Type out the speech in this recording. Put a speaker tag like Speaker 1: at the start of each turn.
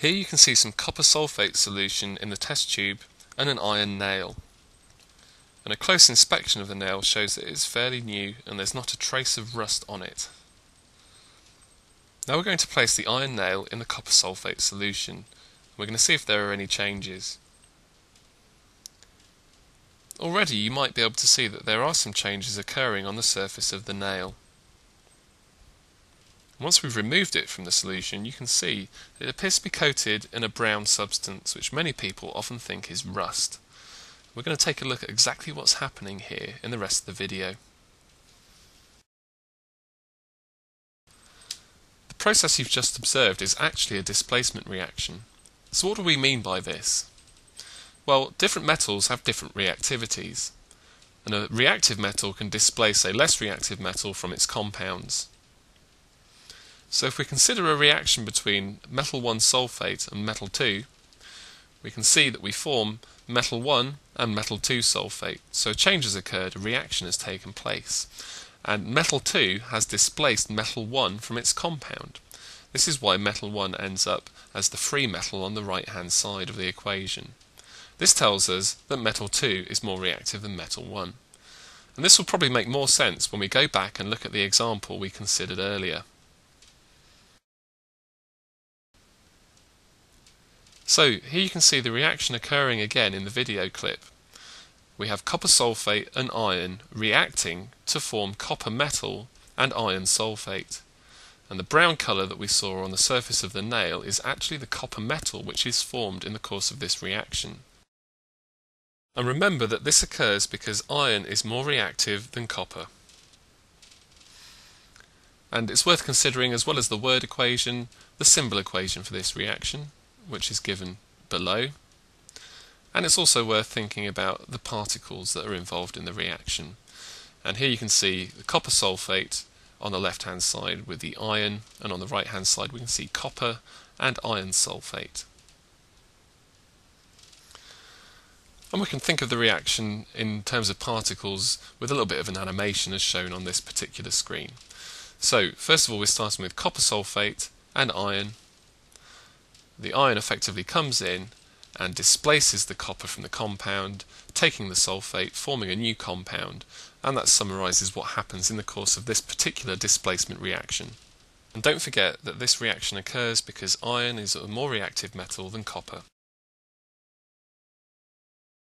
Speaker 1: Here you can see some copper sulfate solution in the test tube and an iron nail. And a close inspection of the nail shows that it is fairly new and there's not a trace of rust on it. Now we're going to place the iron nail in the copper sulfate solution. We're going to see if there are any changes. Already you might be able to see that there are some changes occurring on the surface of the nail. Once we've removed it from the solution, you can see it appears to be coated in a brown substance, which many people often think is rust. We're going to take a look at exactly what's happening here in the rest of the video. The process you've just observed is actually a displacement reaction. So what do we mean by this? Well, different metals have different reactivities, and a reactive metal can displace a less reactive metal from its compounds. So if we consider a reaction between metal 1 sulfate and metal 2, we can see that we form metal 1 and metal 2 sulfate. So a change has occurred, a reaction has taken place. And metal 2 has displaced metal 1 from its compound. This is why metal 1 ends up as the free metal on the right hand side of the equation. This tells us that metal 2 is more reactive than metal 1. And this will probably make more sense when we go back and look at the example we considered earlier. So here you can see the reaction occurring again in the video clip. We have copper sulfate and iron reacting to form copper metal and iron sulfate. And the brown colour that we saw on the surface of the nail is actually the copper metal which is formed in the course of this reaction. And remember that this occurs because iron is more reactive than copper. And it's worth considering, as well as the word equation, the symbol equation for this reaction which is given below. And it's also worth thinking about the particles that are involved in the reaction. And here you can see the copper sulfate on the left hand side with the iron, and on the right hand side we can see copper and iron sulfate. And we can think of the reaction in terms of particles with a little bit of an animation as shown on this particular screen. So, first of all, we're starting with copper sulfate and iron the iron effectively comes in and displaces the copper from the compound, taking the sulfate, forming a new compound, and that summarises what happens in the course of this particular displacement reaction. And don't forget that this reaction occurs because iron is a more reactive metal than copper.